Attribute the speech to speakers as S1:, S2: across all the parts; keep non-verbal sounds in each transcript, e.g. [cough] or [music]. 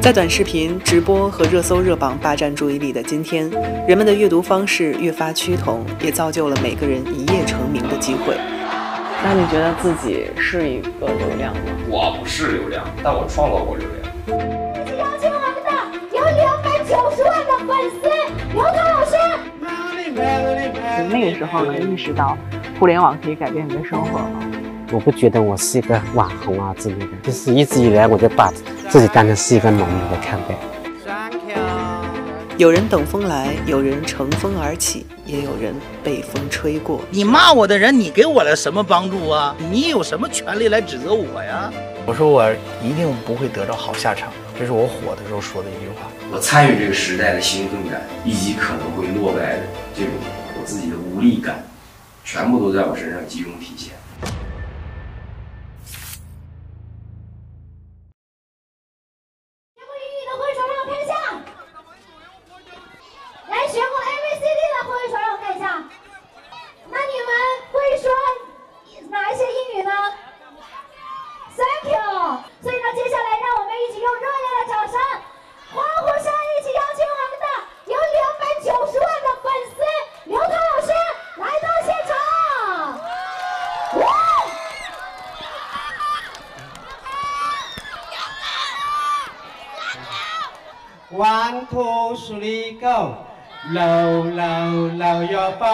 S1: 在短视频、直播和热搜热榜霸占注意力的今天，人们的阅读方式越发趋同，也造就了每个人一夜成名的机会。
S2: 那你觉得自己是一个流量吗？
S3: 我不是流量，但我创造过流量。
S4: 邀请我们的有两百九十万的粉丝刘涛老师。
S2: 你那个时候能意识到互联网可以改变你的生活吗？
S5: 我不觉得我是一个网红啊之类的，就是一直以来我就把自己当成是一个农民来看待。
S1: 有人等风来，有人乘风而起，也有人被风吹过。
S6: 你骂我的人，你给我了什么帮助啊？你有什么权利来指责我呀？
S7: 我说我一定不会得到好下场，这是我火的时候说的一句话。
S3: 我参与这个时代的兴奋感，以及可能会落败的这种我自己的无力感，全部都在我身上集中体现。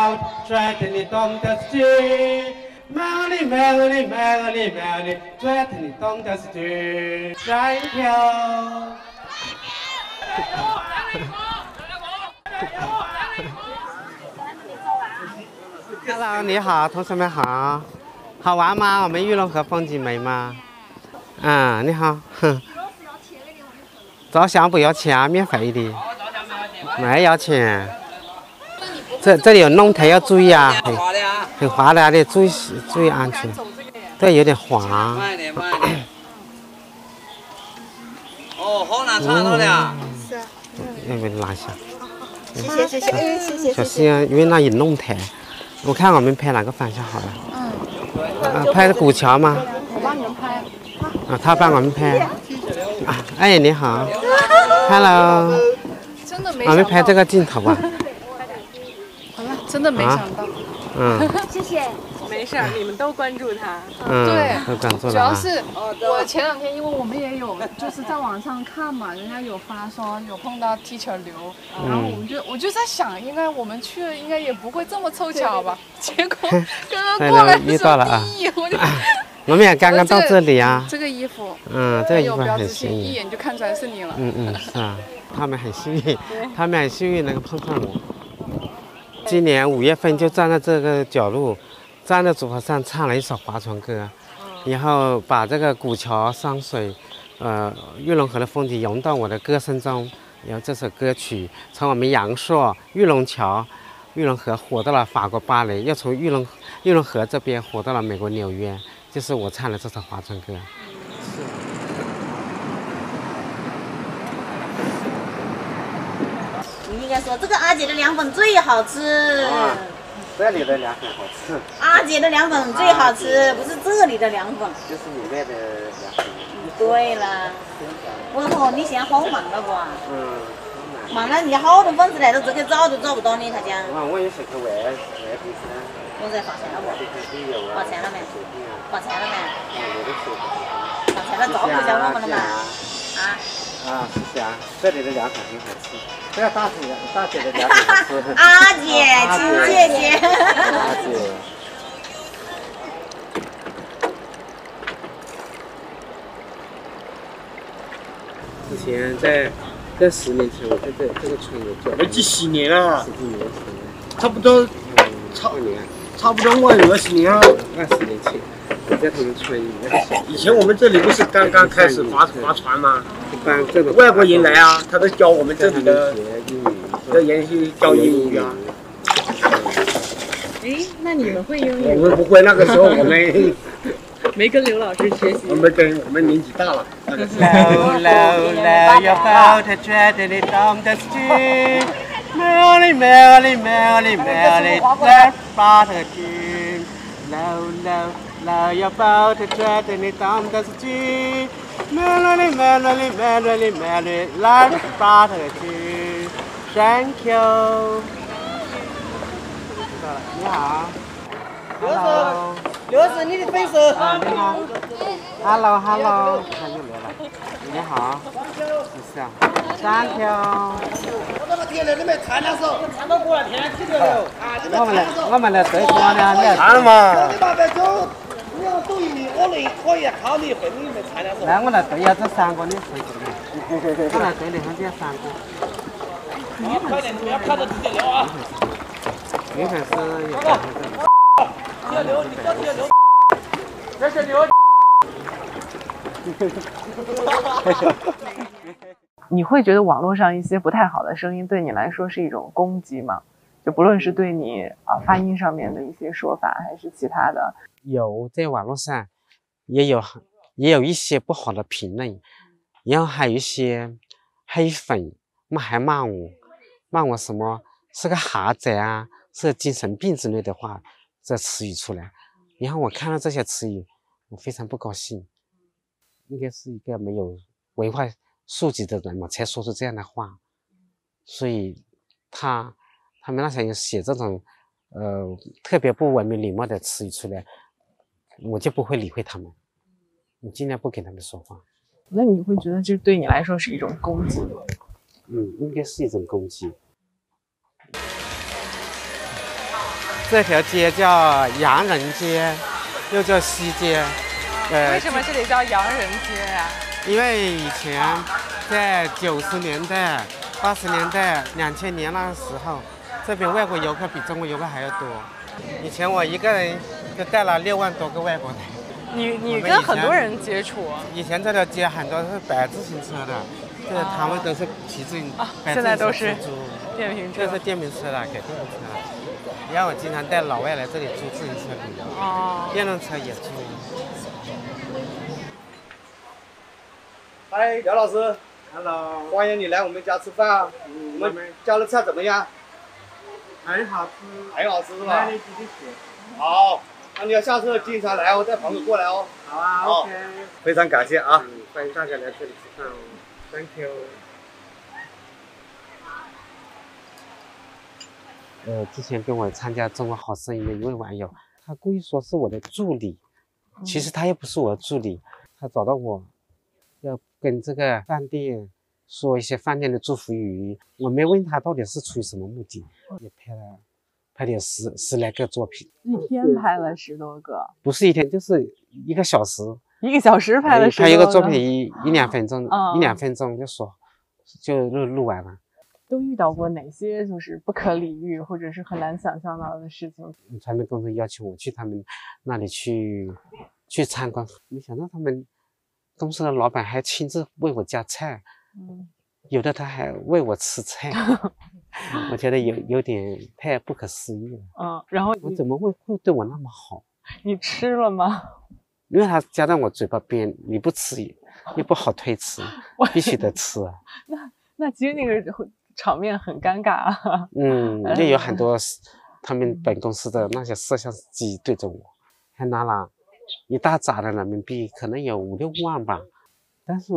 S8: Your boat, dragging it on the street. Merrily, merrily, merrily, merrily, dragging it on the street. Thank you. Hello，你好，同学们好，好玩吗？我们玉龙河风景美吗？嗯，你好，哼。照相不要钱啊，免费的。没要钱。这这里有弄台，要注意啊，很很滑的，啊得注意注意安全。对，有点滑。
S9: 慢点，慢点。哦，好难唱到的。
S8: 是。要不拉下。
S4: 谢谢谢谢谢谢。
S8: 小心啊，因为那有弄台。我看我们拍哪个方向好了。嗯。啊，拍的古桥吗？
S2: 我帮你们拍。
S8: 啊，他帮我们拍。啊，哎，你好，[laughs] Hello。
S2: 真的没
S8: 我们拍这个镜头吧。
S2: 真的没想到。
S8: 嗯。[laughs]
S4: 谢谢。
S2: 没事儿，你们都关注他。
S8: 嗯，
S2: 对，
S8: 都关注了。
S2: 主要是我前两天，因为我们也有就是在网上看嘛，人家有发说有碰到 teacher 刘，然后我们就我就在想，应该我们去了，应该也不会这么凑巧吧？[laughs] 结果刚刚过来
S8: 遇到了啊！
S2: 我就。[laughs]
S8: 我们也刚刚到这里啊。
S2: 这个衣服，
S8: 嗯，这个衣服很幸运，
S2: 一眼就看出来是你了。
S8: 嗯嗯，是啊，他们很幸运，他们很幸运能够碰上我。今年五月份就站在这个角落，站在组合上唱了一首划船歌，然后把这个古桥山水，呃，玉龙河的风景融到我的歌声中。然后这首歌曲从我们阳朔玉龙桥、玉龙河火到了法国巴黎，又从玉龙玉龙河这边火到了美国纽约。就是我唱的这首划船歌。
S10: 你应该说这个阿姐的凉粉最好吃。
S8: 这里的凉粉好吃。
S10: 阿姐的凉粉最好吃，不是这里的凉粉。
S8: 就是里面的凉粉。
S10: 对了。我说你现在好忙了不？
S8: 嗯。
S10: 忙了，你好多粉丝来都这个找都找不到你，他讲。
S8: 啊，我也是个外外地噻。
S10: 现在发钱了不？发钱了没？发钱了没？发钱了照顾一下我们了嘛？啊？
S8: 啊，谢谢啊！这里的凉粉很好吃，这个大姐大姐的凉粉好吃。
S10: 阿姐，亲姐姐。
S8: 阿姐。之前在在十年前，我在这这个村有做。
S6: 那几十年了。
S8: 十几年前。
S6: 差不多。
S8: 差年。
S6: 差不多我二十年了。
S8: 二十年前。在他们村里面。
S6: 以前我们这里不是刚刚开始划划船吗？
S8: 一般这种
S6: 外国人来啊，他都教我们这里的，要研究教英语啊。
S2: 哎，那你们会英语？
S6: 我们不会，那个时候我们
S2: 没跟刘老师学习。
S6: 我们跟我们年纪大了。
S8: Low, low, low, your boat is dragging it down the street. Merrily, merrily, merrily, merrily, that part again. Low, low. 来把它去，Thank you。你好，Hello。
S11: 刘是你的粉丝。
S8: 啊，你好，Hello Hello，他又来了。你好，是啊，Thank you。
S11: 我们看两手，看到过来天天去了啊！你们
S8: 我们来，我们来对光呢，你来
S11: 看了嘛？
S8: 来，我来对下这三个，你会不会？我来对你看这三个。
S11: 快点，你们要看到直接聊啊！
S8: 女粉丝也
S11: 看到这里。要留，你叫要留。这是留。
S1: 你会觉得网络上一些不太好的声音对你来说是一种攻击吗？不论是对你啊发音上面的一些说法，还是其他的，
S8: 有在网络上也有也有一些不好的评论，然后还有一些黑粉，骂还骂我，骂我什么是个哈子啊，是精神病之类的话，这词语出来，然后我看到这些词语，我非常不高兴，应该是一个没有文化。素质的人嘛，才说出这样的话，所以他他们那些人写这种呃特别不文明礼貌的词语出来，我就不会理会他们，你尽量不跟他们说话。
S1: 那你会觉得这对你来说是一种攻击吗？
S8: 嗯，应该是一种攻击。这条街叫洋人街，又叫西街。
S2: 呃，为什么这里叫洋人街呀？
S8: 因为以前在九十年代、八十年代、两千年那时候，这边外国游客比中国游客还要多。以前我一个人就带了六万多个外国人。
S2: 你你跟很多人接触？
S8: 以前这条街很多是摆自行车的，这个摊位都是骑自行车。
S2: 现在都是电瓶车。
S8: 这是电瓶车了，改电瓶车了。然后我经常带老外来这里租自行车旅游。哦。电动车也租。
S11: 嗨，廖老师，Hello，欢迎你来我们家吃饭啊！我们家的菜怎么样？
S8: 很好吃，
S11: 很好吃是吧？好，那你要下次经常来哦，带朋友过来哦。
S8: 好啊，OK。
S11: 非常感谢啊！
S8: 欢迎大家来这里吃饭哦，Thank you。呃，之前跟我参加《中国好声音》的一位网友，他故意说是我的助理，其实他又不是我的助理，他找到我。要跟这个饭店说一些饭店的祝福语，我没问他到底是出于什么目的，也拍了拍了十十来个作品，
S1: 一天拍了十多个，
S8: 不是一天就是一个小时，
S1: 一个小时拍了十
S8: 拍一个作品一一两分钟，一两分钟就说就录录完了。
S1: 都遇到过哪些就是不可理喻或者是很难想象到的事情？
S8: 传媒公司邀请我去他们那里去去参观，没想到他们。公司的老板还亲自为我夹菜，嗯，有的他还喂我吃菜，[laughs] 我觉得有有点太不可思议了。
S1: 嗯，然后
S8: 我怎么会会对我那么好？[laughs]
S1: 你吃了吗？
S8: 因为他夹在我嘴巴边，你不吃也不好推 [laughs] 辞，必须得吃。
S1: 那那其实那个场面很尴尬
S8: 啊。嗯，也有很多他们本公司的那些摄像机对着我，还拿了。一大扎的人民币，可能有五六万吧，但是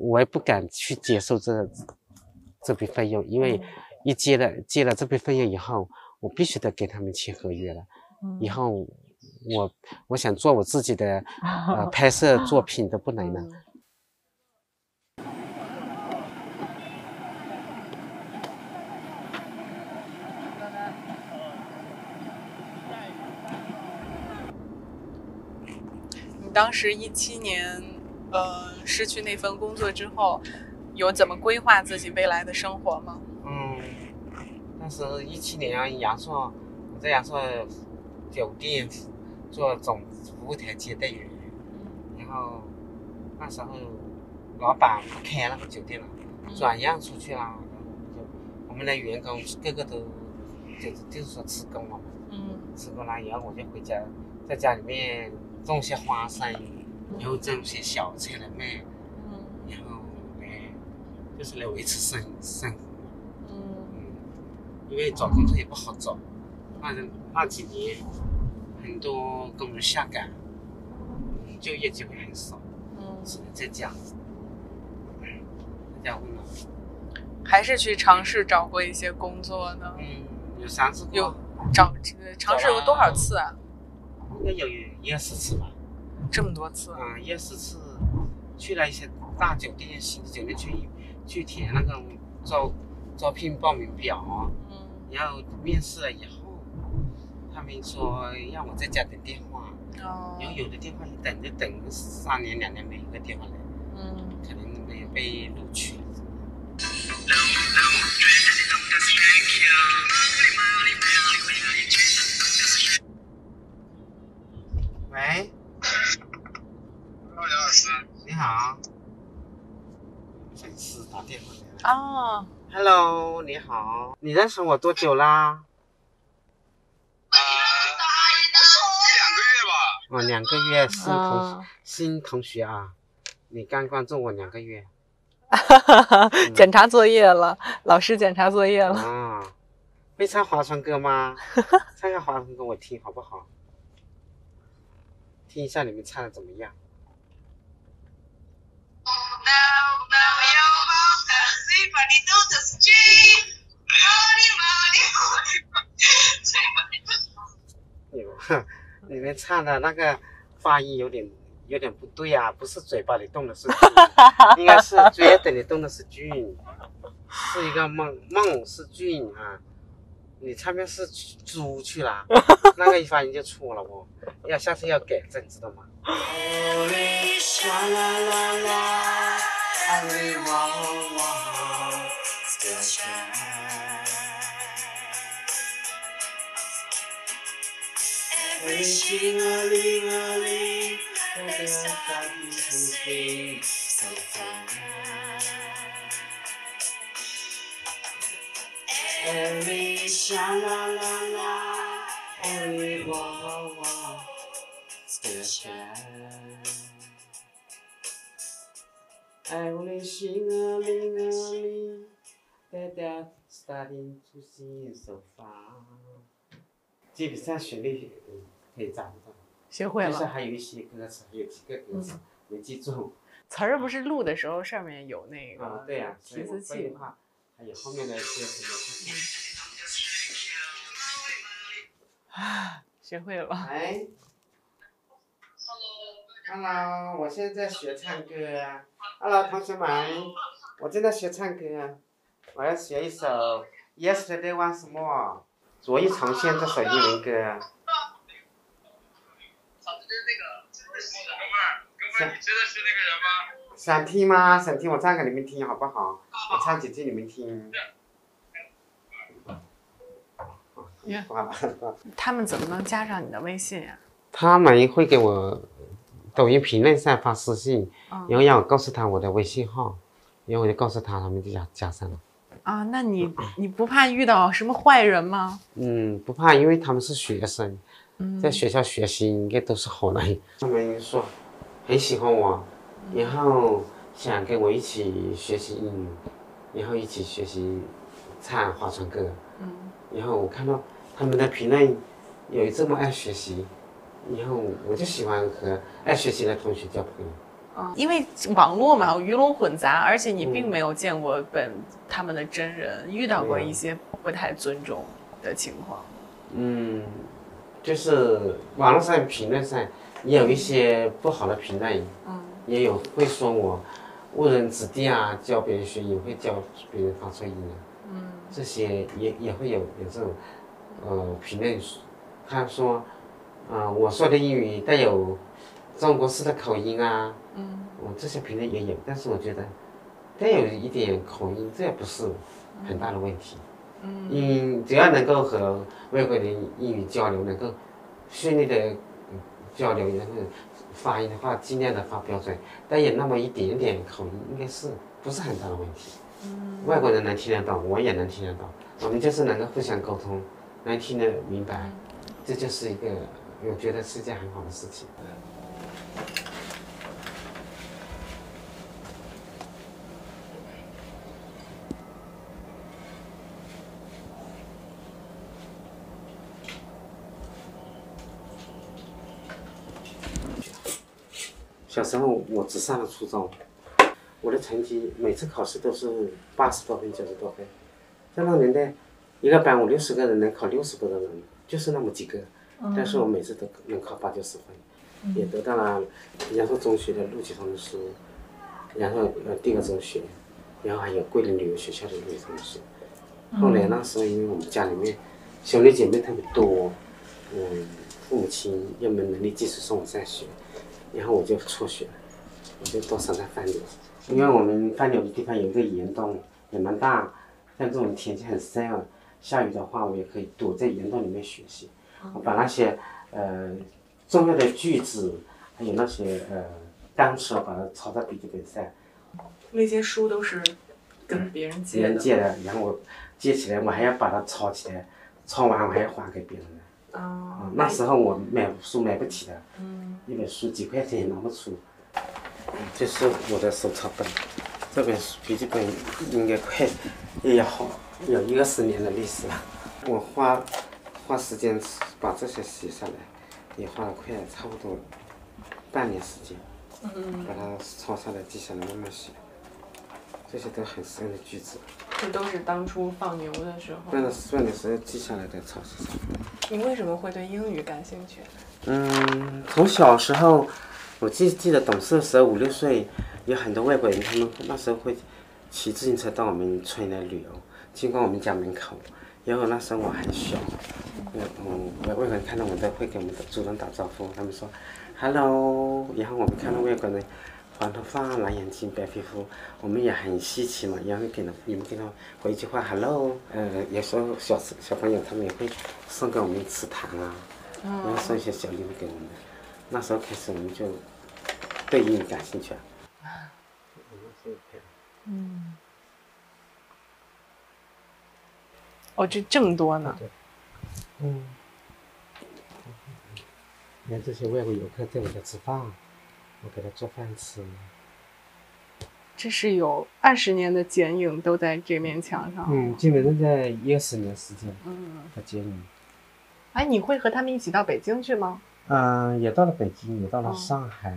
S8: 我也不敢去接受这这笔费用，因为一接了接了这笔费用以后，我必须得给他们签合约了。以后我我想做我自己的呃 [laughs] 拍摄作品都不能了。
S2: 当时一七年，呃，失去那份工作之后，有怎么规划自己未来的生活吗？
S8: 嗯，那时一七年阳朔，我在阳朔酒店做总服务台接待员，然后那时候老板不开那个酒店了，转让出去了，然后就我们的员工个个都就是就是说辞工了，嗯，辞工了，然后我就回家，在家里面。种些花生，然后种些小钱来卖，嗯，然后来就是来维持生生活，嗯，因为找工作也不好找，那那几年很多工人下岗，就业机会很少，
S1: 嗯，
S8: 只能在家。在家问了，
S1: 还是去尝试找过一些工作呢？
S8: 嗯，有三次过，
S1: 有找尝试过多少次啊？
S8: 应该有一二十次吧。
S1: 这么多次？
S8: 啊，一二十次，去了一些大酒店、星级酒店去去填那个招招聘报名表，
S1: 嗯，
S8: 然后面试了以后，他们说让我在家等电话，
S1: 哦，
S8: 然后有的电话一等就等个三年两年没一个电话来，
S1: 嗯，
S8: 可能没有被录取了。喂，
S12: 杨老师，
S8: 你好，粉丝打电话来了。
S1: 哦
S8: ，Hello，你好，你认识我多久啦？
S12: 一两个月吧。
S8: 哦，两个月，新同、
S1: 哦
S8: 新同学啊，你刚关注我两个月。[laughs]
S1: 检查作业了，老师检查作业了。
S8: 啊，会唱划船歌吗？[laughs] 唱个划船歌我听好不好？听一下你们唱的怎么样？你们你们唱的那个发音有点有点不对啊，不是嘴巴里动的是，应该是嘴嘴里动的是菌，是一个梦梦是菌啊。你唱片是猪去了，那个发音就错了哦，要下次要改正，知道吗？
S13: Holy sha la la la, Every shing a ling a ling, there's something to be so Every sha la la la, every
S8: wa wa. 基本上旋律可以找到，
S1: 学会了
S8: 就是还有一些歌词，有几个歌词、没记住。
S1: 词儿不是录的时候上面有那个
S8: 啊，对呀、
S1: 提词器
S8: 我背的话，还有后面的一些
S1: 啊，学会了。
S8: 哎，Hello，我现在在学唱歌。Hello，同学们，我正在学唱歌，我要学一首《Yesterday Once More》，昨日重现这首英文歌。想听吗？想听我唱给你们听好不好？我唱几句你们听。[laughs]
S1: 他们怎么能加上你的微信呀、
S8: 他们会给我抖音评论上发私信，
S1: 嗯
S8: 然后让我告诉他我的微信号，然后我就告诉他，他们就加加上了。
S1: 啊？那你 [clears throat] 你不怕遇到什么坏人吗？
S8: 嗯，不怕，因为他们是学生，
S1: 嗯
S8: 在学校学习应该都是好人。他们说很喜欢我，然后想跟我一起学习英语，然后一起学习唱划船歌。
S1: 嗯
S8: 然后我看到他们的评论有这么爱学习，然后我就喜欢和爱学习的同学交朋友。
S1: 啊，因为网络嘛，鱼龙混杂，而且你并没有见过本他们的真人，遇到过一些不太尊重的情况。
S8: 嗯，就是网络上评论上也有一些不好的评论，
S1: 嗯，
S8: 也有会说我误人子弟啊，教别人学英语会教别人发错音啊，
S1: 嗯
S8: 这些也也会有有这种呃评论，他说，呃我说的英语带有中国式的口音啊，
S1: 嗯，
S8: 我这些评论也有，但是我觉得带有一点口音，这也不是很大的问题。
S1: 嗯
S8: 嗯，只要能够和外国人英语交流，能够顺利的交流，然后发音的话尽量的发标准，带有那么一点点口音，应该是不是很大的问题。外国人能听得懂，我也能听得懂，我们就是能够互相沟通，能听得明白，这就是一个我觉得是件很好的事情。小时候我只上了初中我的成绩每次考试都是八十多分九十多分。在那个年代一个班五六十个人能考六十多个人就是那么几个。但是我每次都能考八九十分，也得到了阳朔中学的录取通知书，然后呃第二中学，然后还有桂林旅游学校的录取通知书。后来那时候因为我们家里面兄弟姐妹特别多，嗯，父母亲又没能力继续送我上学，然后我就辍学了，我就多上在番禺。因为我们翻牛的地方有一个岩洞，也蛮大，像这种天气很晒啊，下雨的话我也可以躲在岩洞里面学习。我把那些呃重要的句子，还有那些呃单词，把它抄在笔记本上。
S1: 那些书都是跟别人借的。
S8: 人借的，然后我借起来，我还要把它抄起来，抄完我还要还给别人的。
S1: 哦
S8: 啊，那时候我买书买不起的，一本书几块钱也拿不出。这是我的手抄本，这本书笔记本应该快也要好有一个十年的历史了。我花花时间把这些写下来，也花了快差不多半年时间，
S1: 嗯
S8: 把它抄下来记下来慢慢写。这些都很深的句子，
S1: 这都是当初放牛的时候。
S8: 放的放的时候记下来的抄写上。
S1: 你为什么会对英语感兴趣？
S8: 嗯，从小时候，我记记得懂事的时候，五六岁，有很多外国人，他们那时候会骑自行车到我们村来旅游，经过我们家门口。然后那时候我还小，嗯嗯，外国人看到我们都会给我们的主人打招呼，他们说 “hello”，然后我们看到外国人黄头发、蓝眼睛、白皮肤，我们也很稀奇嘛，然后给了你们给他回一句话 “hello”，呃，有时候小小朋友他们也会送给我们吃糖啊。然后送一些小礼物给我们。那时候开始我们就对英语感兴趣啊。
S1: 嗯。哦，这这么多呢。
S8: 嗯。你看这些外国游客在我家吃饭，我给他做饭吃。
S1: 这是有二十年的剪影都在这面墙上。
S8: 嗯，基本上在一二十年时间。
S1: 嗯。
S8: 在接你。
S1: 哎，你会和他们一起到北京去吗？
S8: 嗯，也到了北京，也到了上海，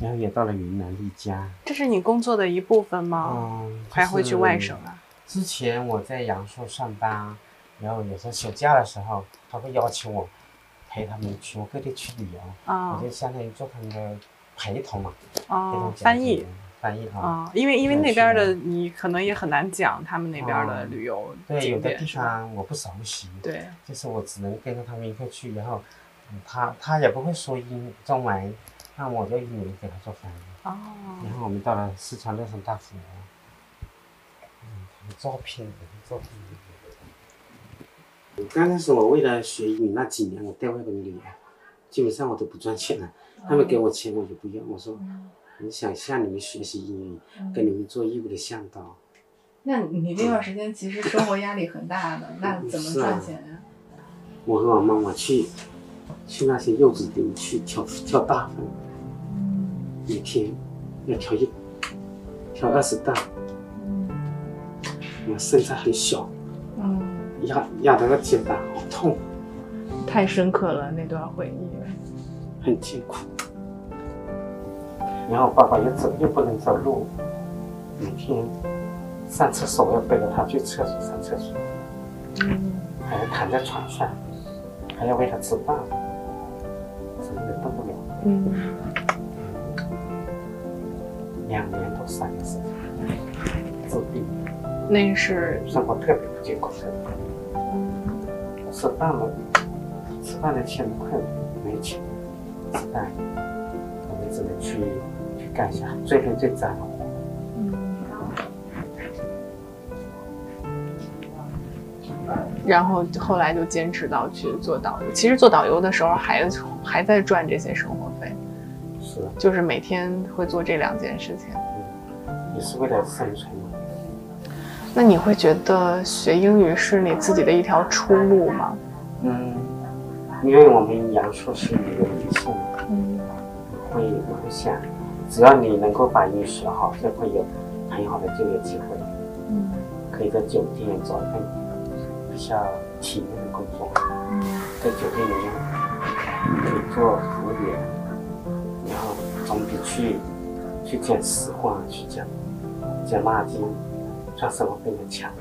S8: 然后也到了云南丽江。
S1: 这是你工作的一部分吗？
S8: 嗯。
S1: 还会去外省啊？
S8: 之前我在阳朔上班，然后有时候休假的时候，他会邀请我陪他们全国各地去旅游，
S1: 啊
S8: 我就相当于做他们的陪同嘛，陪
S1: 翻译
S8: 翻译啊
S1: 啊，，因为因为那边的你可能也很难讲他们那边的旅游
S8: 对，有的地？方我不熟悉，
S1: 对，
S8: 就是我只能跟着他们一块去，然后嗯他他也不会说英中文，那我就英文给他做翻译。
S1: 哦，
S8: 然后我们到了四川乐山大佛，嗯，照片，照片。刚开始我为了学英语那几年，我带外国人旅游，基本上我都不赚钱了，他们给我钱我就不要，我说我想向你们学习英语，跟你们做义务的向导。
S2: 那你那段时间其实生活压力很大的，那怎么赚钱呀？
S8: 我和我妈妈去去那些柚子林去挑挑大粪，每天要挑一挑二十担，我身材很小，
S2: 嗯，
S8: 压压得个肩膀好痛，
S1: 太深刻了那段回忆。
S8: 很艰苦。然后爸爸又走又不能走路，每天上厕所要背着他去厕所上厕所，还要躺在床上，还要喂他吃饭，什么也动不了。
S1: 嗯，
S8: 两年多三年时间，治病，
S1: 那是
S8: 生活特别不艰苦，特别吃饭了，吃饭的钱快没钱，吃饭我们只能去去干一下最累最脏的活。
S1: 然后后来就坚持到去做导游。其实做导游的时候还还在赚这些生活费，
S8: 是，
S1: 就是每天会做这两件事情。
S8: 也是为了生存嘛。
S1: 那你会觉得学英语是你自己的一条出路吗？
S8: 嗯，因为我们阳朔是一个女性，
S1: 嗯，
S8: 会我会想，只要你能够把英语学好，就会有很好的就业机会。
S1: 嗯，
S8: 可以在酒店找一份比较体面的工作，
S1: 嗯
S8: 在酒店里面可以做服务员，然后
S5: 总比去去捡实话去捡捡垃圾赚生活费的强。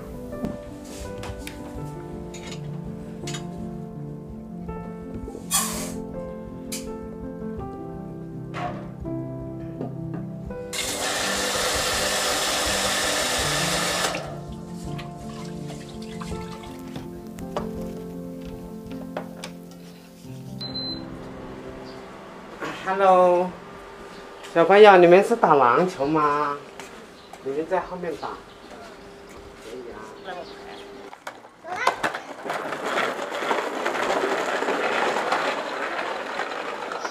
S8: Hello，小朋友，你们是打篮球吗？你们在后面打。可以啊。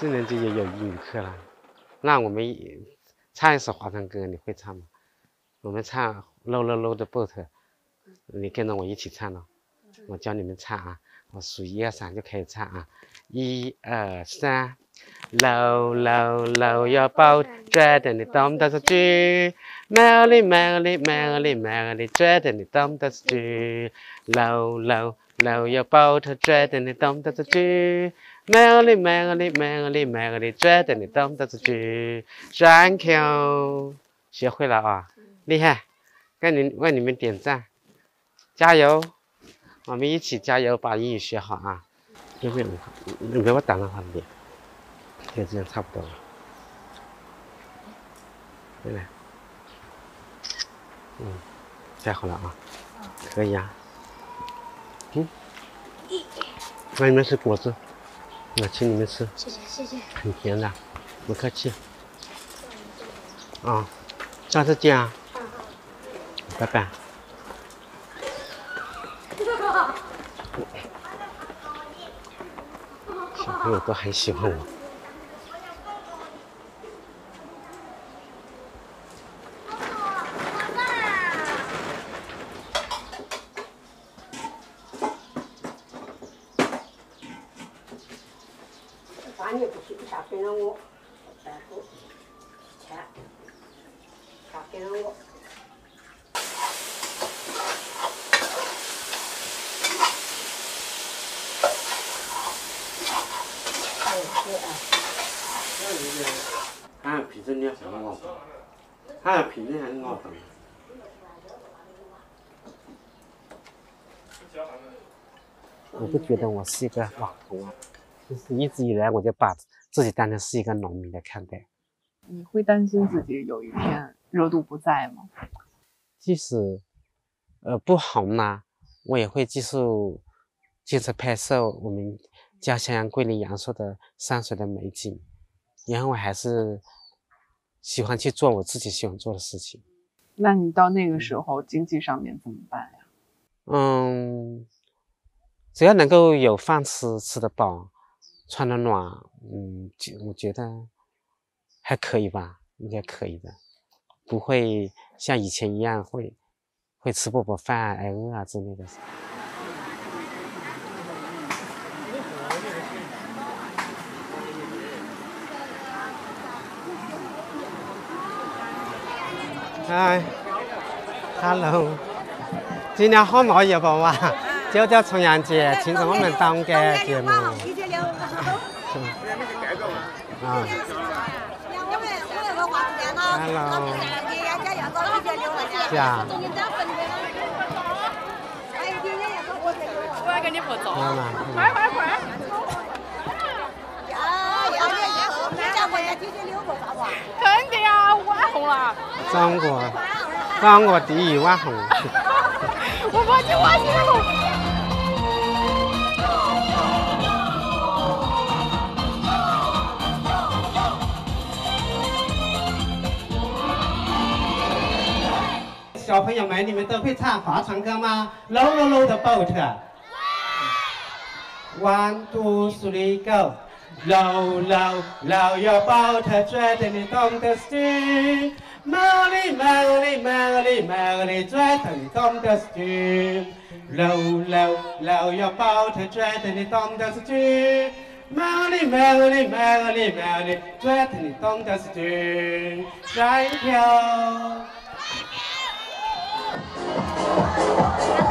S8: 四年级也有英语课了，那我们唱一首划船歌，你会唱吗？我们唱《Low Low Low 的 Boat》，你跟着我一起唱哦。我教你们唱啊，我数一二三就可以唱啊，一二三。Low, low, low your boat, dreading the dom does a G. Merrily, merrily, merrily, merrily, dreading the dom does a G. Low, low, low your boat, dreading the dom does a G. Merrily, merrily, merrily, merrily, dreading the dom does a G. Thank you，学会了啊，厉害！给你为你们点赞，加油！我们一起加油，把英语学好啊！有没有？你给我打电话点。就这样差不多了，对来，嗯，盖好了啊，可以啊，嗯，那你们吃果子，我请你们吃，
S4: 谢谢谢谢，
S8: 很甜的，不客气，啊，下次见啊，拜拜。[laughs] 小朋友都很喜欢我。啊，皮子你要什么我？我的。我不觉得我是一个网红啊，就是一直以来我就把自己当成是一个农民来看待。
S1: 你会担心自己有一天热度不在吗？
S8: 即使呃不红呢，我也会继续坚持拍摄我们家乡桂林阳朔的山水的美景，然后我还是喜欢去做我自己喜欢做的事情。
S1: 那你到那个时候经济上面怎么办呀？
S8: 嗯。只要能够有饭吃，吃得饱，穿得暖，嗯，就我觉得还可以吧，应该可以的，不会像以前一样会会吃不饱饭、挨饿啊之类的。嗨，Hello，今天好闹热不？哇？就叫重阳节，庆祝我们当的节目。啊。Hello。是啊。我要跟你合照。快快快！肯定啊，网红了。中国，中国第一网红。我发现我是那个。小朋友们，你们都会唱划船歌吗？Low low low 的 boat。One two three go。Low, low, low your boat, her dread on the stream. Merrily, Mary, Mary, Mary, dread in it on the stream. Low, low, low your boat, her dread on the stream. Merrily, Mary, Mary, Mary, dread in it on the stream. You.